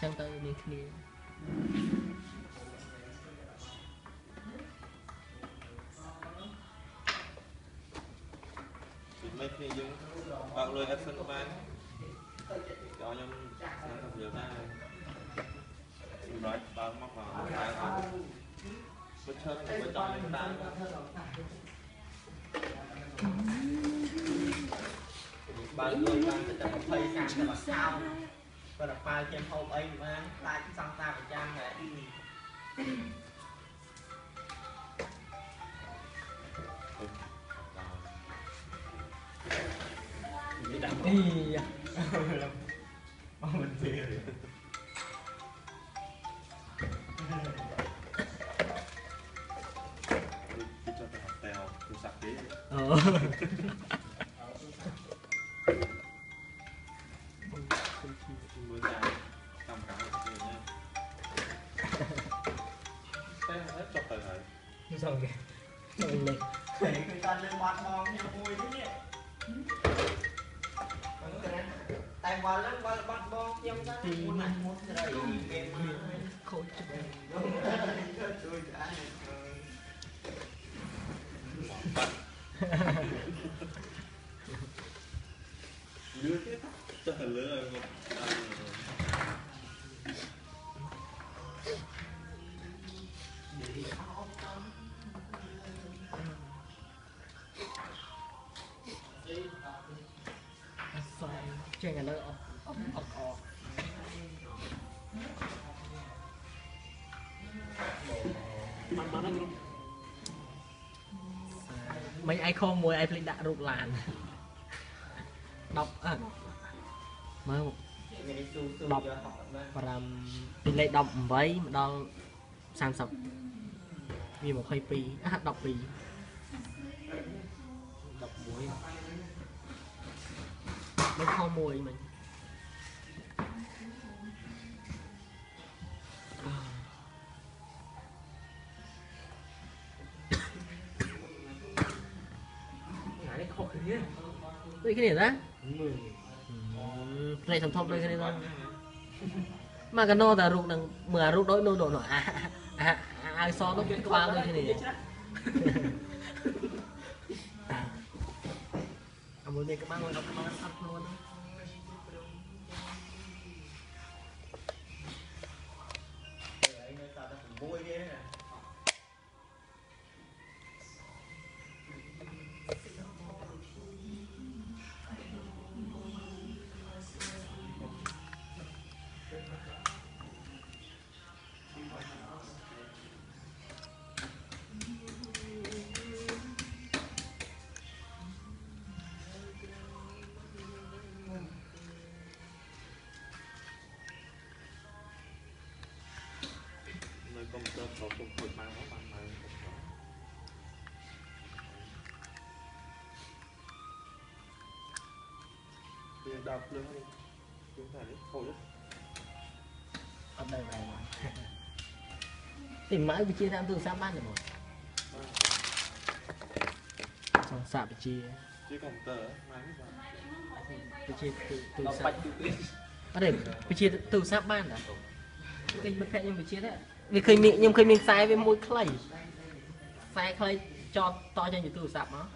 ចឹងទៅមានគ្នាមិនគ្នាយើងបើកលុយអត់សិនបានចូលខ្ញុំខ្ញុំទៅយកដែរខ្ញុំដល់បើកមកបើតែអត់មិនឈប់មិនចង់លេងតាមបើកលុយបានតែ20 30ដល់10 បើដល់ប៉ាចេញហូបអីបានខ្លាចសង្សារប្រចាំហ៎ដាក់អីយ៉ាមកមិនទេទៅចាប់ទៅហូបទៅសាក់គេអឺ សងគេទៅលេខតែគឺតាមលើបាត់មកខ្ញុំមួយនេះតែវល់ហ្នឹងវល់បាត់បងខ្ញុំទៅមុនណាមុន យចេញឥឡូវអត់អត់អត់អត់បានបានហ្នឹងមិនឯខុសមួយឯភ្លេចដាក់រូបឡាន10អឺមើលនេះស៊ូស៊ូយកហត់បាន5ពីលេខ18មកដល់30វា22អា12 11 មិនខុសមួយមិញថ្ងៃនេះខុសគ្នាដូចគ្នាណាផ្លេចធំធំដូចគ្នាណាមកកណោតែរូបនឹងមើលរូបដូចនោះនោះអាអាអាវសនោះវាក្បាលដូចគ្នា អាមួយនេះក្បាលមួយអត់ក្បាលអត់ខ្លួនអីនៅតែ6ទេណា នៅកុំព្យូទ័រចូលពុកខូចបានមកបានមកវាដល់ភ្លើងនេះគឺថានេះខូចអត់ដឹងហើយទីម៉ៅវិជាតាមទូរស័ព្ទបានទេបងសងសាកវិជាជាកុំព្យូទ័រមកនេះបាទវិជាទូរដល់ស័បាព្ទច់ទូទៀតអត់ទេវិជាទូរស័ព្ទបាន តាគេមិត្តភក្តិខ្ញុំវិជាដែរវាឃើញមានខ្ញុំឃើញមានខ្សែវាមួយខ្លីខ្សែខ្លីចតតចេញពីទូរស័ព្ទមក